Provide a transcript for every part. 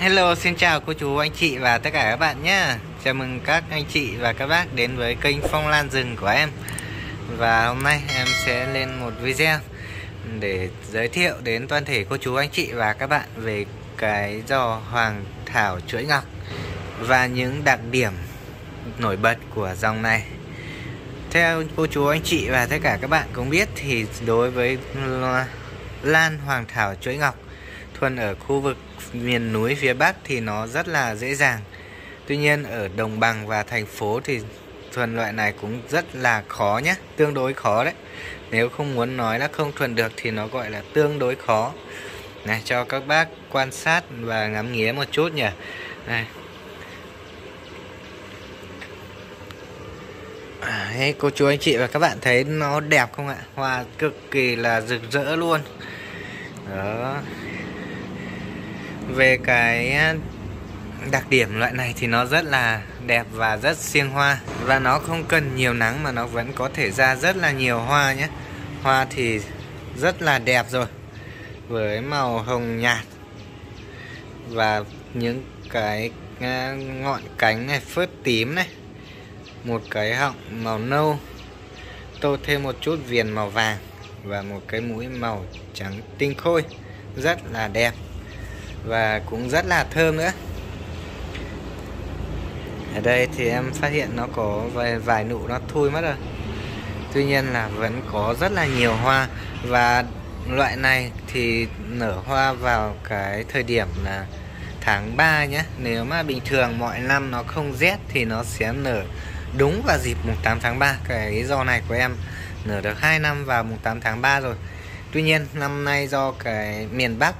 Hello, xin chào cô chú, anh chị và tất cả các bạn nhé. Chào mừng các anh chị và các bác đến với kênh Phong Lan Rừng của em. Và hôm nay em sẽ lên một video để giới thiệu đến toàn thể cô chú, anh chị và các bạn về cái giò Hoàng Thảo chuỗi ngọc Và những đặc điểm nổi bật của dòng này. Theo cô chú, anh chị và tất cả các bạn cũng biết thì đối với Lan Hoàng Thảo chuỗi ngọc thuần ở khu vực miền núi phía Bắc thì nó rất là dễ dàng. Tuy nhiên ở đồng bằng và thành phố thì thuần loại này cũng rất là khó nhé Tương đối khó đấy. Nếu không muốn nói là không thuần được thì nó gọi là tương đối khó. Này cho các bác quan sát và ngắm nghía một chút nhỉ. Này. À, đấy, cô chú anh chị và các bạn thấy nó đẹp không ạ? Hoa cực kỳ là rực rỡ luôn. Đó về cái à, đặc điểm loại này thì nó rất là đẹp và rất siêng hoa. Và nó không cần nhiều nắng mà nó vẫn có thể ra rất là nhiều hoa nhé. Hoa thì rất là đẹp rồi, với màu hồng nhạt. Và những cái à, ngọn cánh này, phớt tím này, một cái họng màu nâu, tô thêm một chút viền màu vàng và một cái mũi màu trắng tinh khôi. Rất là đẹp và cũng rất là thơm nữa. Ở đây thì em phát hiện nó có vài, vài nụ nó thui mất rồi. Tuy nhiên là vẫn có rất là nhiều hoa. Và loại này thì nở hoa vào cái thời điểm là tháng 3 nhé. Nếu mà bình thường mọi năm nó không rét thì nó sẽ nở đúng vào dịp mùng 8 tháng 3 cái do này của em nở được 2 năm vào mùng 8 tháng 3 rồi. Tuy nhiên năm nay do cái miền Bắc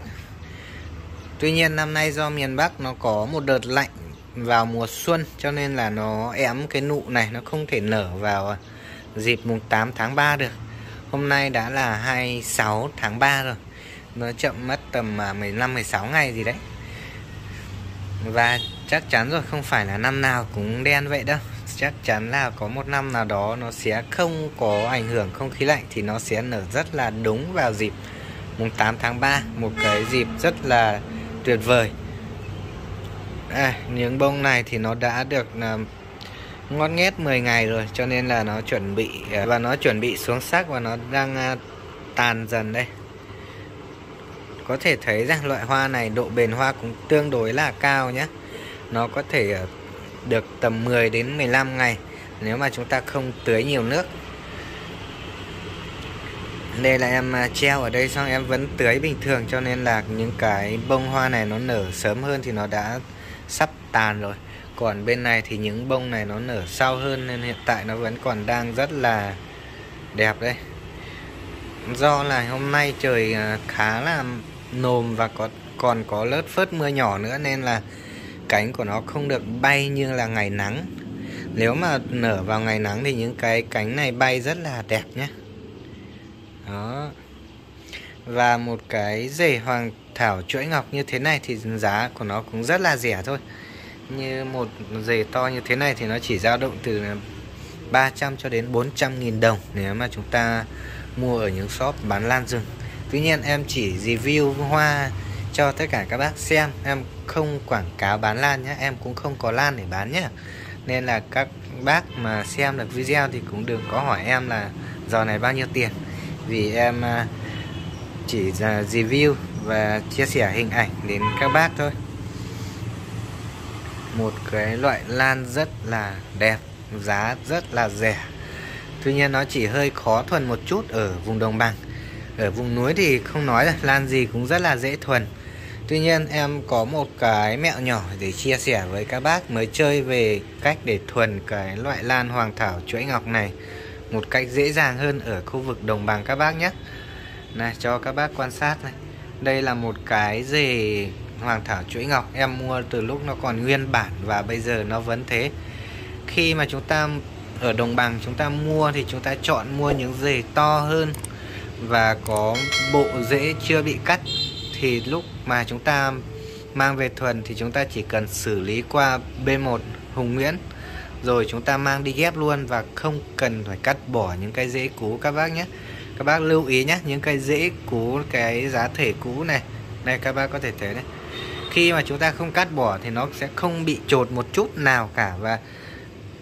Tuy nhiên năm nay do miền Bắc nó có một đợt lạnh vào mùa xuân cho nên là nó ém cái nụ này nó không thể nở vào dịp mùng 8 tháng 3 được. Hôm nay đã là 26 tháng 3 rồi. Nó chậm mất tầm à, 15 16 ngày gì đấy. Và chắc chắn rồi không phải là năm nào cũng đen vậy đâu. Chắc chắn là có một năm nào đó nó sẽ không có ảnh hưởng không khí lạnh thì nó sẽ nở rất là đúng vào dịp mùng 8 tháng 3, một cái dịp rất là tuyệt vời. À, những bông này thì nó đã được uh, ngót nghét 10 ngày rồi cho nên là nó chuẩn bị uh, và nó chuẩn bị xuống sắc và nó đang uh, tàn dần đây. Có thể thấy rằng loại hoa này độ bền hoa cũng tương đối là cao nhé nó có thể được tầm 10 đến 15 ngày. Nếu mà chúng ta không tưới nhiều nước đây là em à, treo ở đây xong em vẫn tưới bình thường cho nên là những cái bông hoa này nó nở sớm hơn thì nó đã sắp tàn rồi. Còn bên này thì những bông này nó nở sau hơn nên hiện tại nó vẫn còn đang rất là đẹp đây do là hôm nay trời à, khá là nồm và có, còn có lớt phớt mưa nhỏ nữa nên là cánh của nó không được bay như là ngày nắng. Nếu mà nở vào ngày nắng thì những cái cánh này bay rất là đẹp nhé đó. Và một cái rể hoàng thảo chuỗi ngọc như thế này thì giá của nó cũng rất là rẻ thôi. Như một rể to như thế này thì nó chỉ dao động từ 300 cho đến 400 nghìn đồng nếu mà chúng ta mua ở những shop bán lan rừng. Tuy nhiên em chỉ review hoa cho tất cả các bác xem. Em không quảng cáo bán lan nhé Em cũng không có lan để bán nhé Nên là các bác mà xem được video thì cũng đừng có hỏi em là giò này bao nhiêu tiền vì em à, chỉ review và chia sẻ hình ảnh đến các bác thôi. Một cái loại lan rất là đẹp, giá rất là rẻ. Tuy nhiên nó chỉ hơi khó thuần một chút ở vùng đồng bằng. Ở vùng núi thì không nói rồi lan gì cũng rất là dễ thuần. Tuy nhiên em có một cái mẹo nhỏ để chia sẻ với các bác mới chơi về cách để thuần cái loại lan hoàng thảo chuỗi ngọc này một cách dễ dàng hơn ở khu vực đồng bằng các bác nhé. Này, cho các bác quan sát này. Đây là một cái rể hoàng thảo chuỗi ngọc. Em mua từ lúc nó còn nguyên bản và bây giờ nó vẫn thế. Khi mà chúng ta ở đồng bằng chúng ta mua thì chúng ta chọn mua những rể to hơn và có bộ rễ chưa bị cắt. Thì lúc mà chúng ta mang về thuần thì chúng ta chỉ cần xử lý qua B1 Hùng Nguyễn rồi chúng ta mang đi ghép luôn và không cần phải cắt bỏ những cái rễ cũ. Các bác nhé. Các bác lưu ý nhé, những cái rễ cũ, cái giá thể cũ này. Đây, các bác có thể thấy đấy. Khi mà chúng ta không cắt bỏ thì nó sẽ không bị trột một chút nào cả và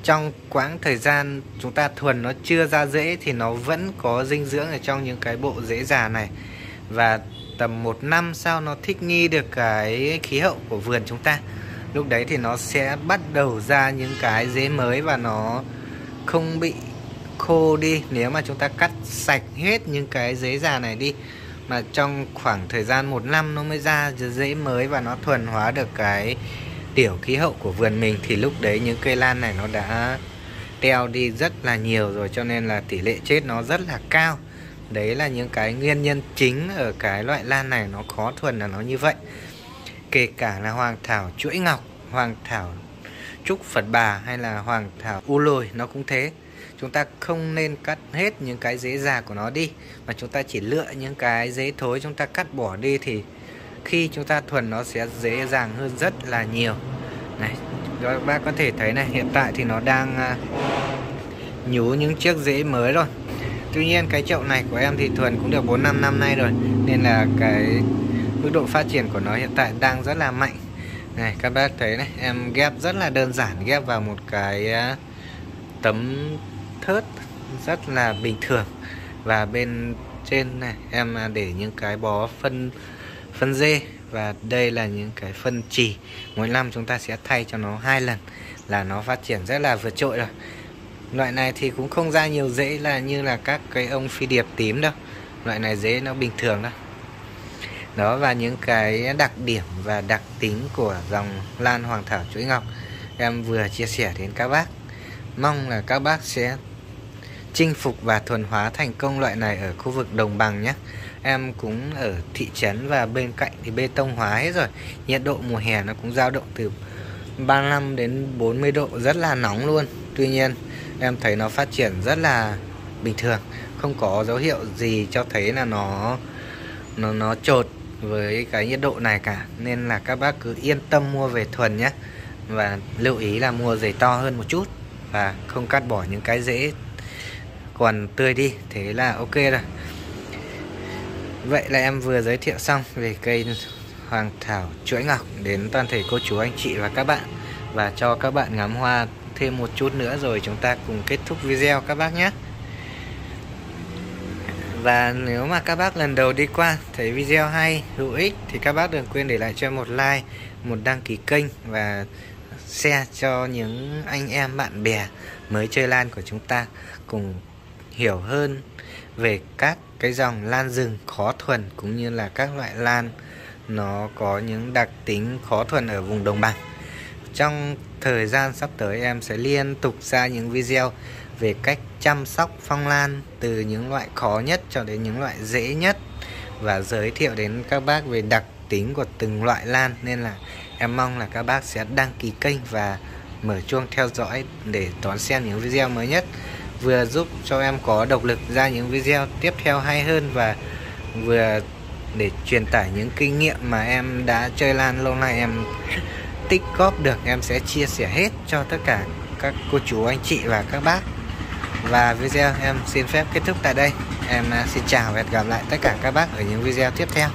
trong quãng thời gian chúng ta thuần nó chưa ra rễ thì nó vẫn có dinh dưỡng ở trong những cái bộ rễ già này. Và tầm một năm sau nó thích nghi được cái khí hậu của vườn chúng ta lúc đấy thì nó sẽ bắt đầu ra những cái dế mới và nó không bị khô đi. Nếu mà chúng ta cắt sạch hết những cái dế già này đi, mà trong khoảng thời gian một năm nó mới ra dế mới và nó thuần hóa được cái tiểu khí hậu của vườn mình, thì lúc đấy những cây lan này nó đã teo đi rất là nhiều rồi, cho nên là tỷ lệ chết nó rất là cao. Đấy là những cái nguyên nhân chính ở cái loại lan này, nó khó thuần là nó như vậy kể cả là hoàng thảo chuỗi ngọc, hoàng thảo trúc phật bà hay là hoàng thảo u lồi nó cũng thế. Chúng ta không nên cắt hết những cái dễ già của nó đi, mà chúng ta chỉ lựa những cái dễ thối chúng ta cắt bỏ đi thì khi chúng ta thuần nó sẽ dễ dàng hơn rất là nhiều. Này, các bác có thể thấy này, hiện tại thì nó đang à, nhú những chiếc rễ mới rồi. Tuy nhiên cái chậu này của em thì thuần cũng được 4 năm năm nay rồi, nên là cái mức độ phát triển của nó hiện tại đang rất là mạnh. Này, các bác thấy này, em ghép rất là đơn giản, ghép vào một cái à, tấm thớt rất là bình thường. Và bên trên này, em à, để những cái bó phân phân dê. Và đây là những cái phân trì mỗi năm chúng ta sẽ thay cho nó hai lần là nó phát triển rất là vượt trội rồi. Loại này thì cũng không ra nhiều rễ là như là các cái ông phi điệp tím đâu. Loại này rễ nó bình thường đó đó và những cái đặc điểm và đặc tính của dòng lan hoàng thảo chuỗi ngọc, em vừa chia sẻ đến các bác. Mong là các bác sẽ chinh phục và thuần hóa thành công loại này ở khu vực đồng bằng nhé. Em cũng ở thị trấn và bên cạnh thì bê tông hóa hết rồi. Nhiệt độ mùa hè nó cũng dao động từ 35 đến 40 độ, rất là nóng luôn. Tuy nhiên, em thấy nó phát triển rất là bình thường. Không có dấu hiệu gì cho thấy là nó nó nó trột với cái nhiệt độ này cả. Nên là các bác cứ yên tâm mua về thuần nhé. Và lưu ý là mua giày to hơn một chút và không cắt bỏ những cái dễ còn tươi đi. Thế là ok rồi. Vậy là em vừa giới thiệu xong về cây hoàng thảo chuỗi ngọc đến toàn thể cô chú, anh chị và các bạn. Và cho các bạn ngắm hoa thêm một chút nữa rồi chúng ta cùng kết thúc video các bác nhé và nếu mà các bác lần đầu đi qua thấy video hay, hữu ích thì các bác đừng quên để lại cho một like, một đăng ký kênh và share cho những anh em bạn bè mới chơi lan của chúng ta cùng hiểu hơn về các cái dòng lan rừng khó thuần cũng như là các loại lan nó có những đặc tính khó thuần ở vùng đồng bằng. Trong thời gian sắp tới em sẽ liên tục ra những video về cách chăm sóc phong lan từ những loại khó nhất cho đến những loại dễ nhất và giới thiệu đến các bác về đặc tính của từng loại lan. Nên là em mong là các bác sẽ đăng ký kênh và mở chuông theo dõi để đón xem những video mới nhất. Vừa giúp cho em có động lực ra những video tiếp theo hay hơn và vừa để truyền tải những kinh nghiệm mà em đã chơi lan lâu nay. Em tích góp được, em sẽ chia sẻ hết cho tất cả các cô chú, anh chị và các bác và video em xin phép kết thúc tại đây. Em à, xin chào và hẹn gặp lại tất cả các bác ở những video tiếp theo.